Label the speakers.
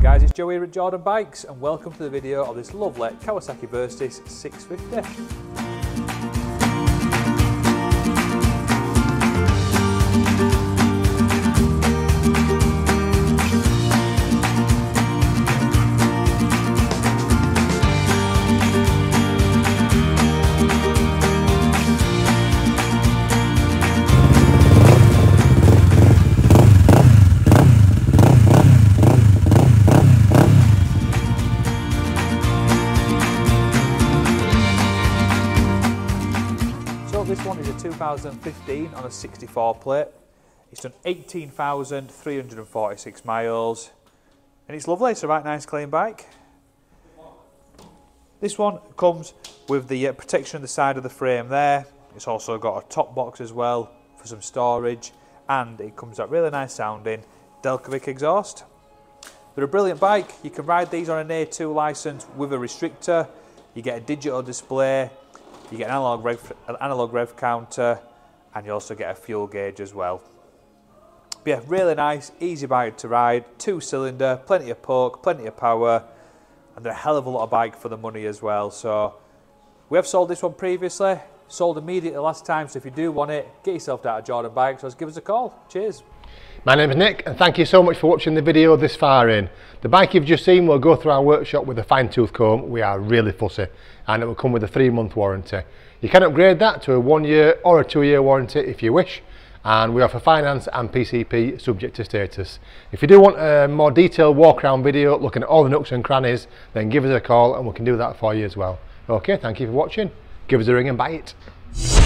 Speaker 1: Guys, it's Joey at Jordan Bikes and welcome to the video of this lovely Kawasaki Versys 650. This one is a 2015 on a 64 plate. It's done 18,346 miles and it's lovely, it's a right nice clean bike. This one comes with the uh, protection on the side of the frame there. It's also got a top box as well for some storage and it comes out really nice sounding Delkevic exhaust. They're a brilliant bike. You can ride these on an A2 license with a restrictor. You get a digital display, you get an analog rev, an analog rev counter, and you also get a fuel gauge as well. But yeah, really nice, easy bike to ride, two cylinder, plenty of poke, plenty of power, and a hell of a lot of bike for the money as well. So we have sold this one previously, sold immediately last time. So if you do want it, get yourself down to Jordan Bikes. So give us a call. Cheers.
Speaker 2: My name is Nick and thank you so much for watching the video this far in. The bike you've just seen will go through our workshop with a fine tooth comb. We are really fussy and it will come with a three month warranty. You can upgrade that to a one year or a two year warranty if you wish and we offer finance and PCP subject to status. If you do want a more detailed walk around video looking at all the nooks and crannies then give us a call and we can do that for you as well. Okay, thank you for watching. Give us a ring and buy it.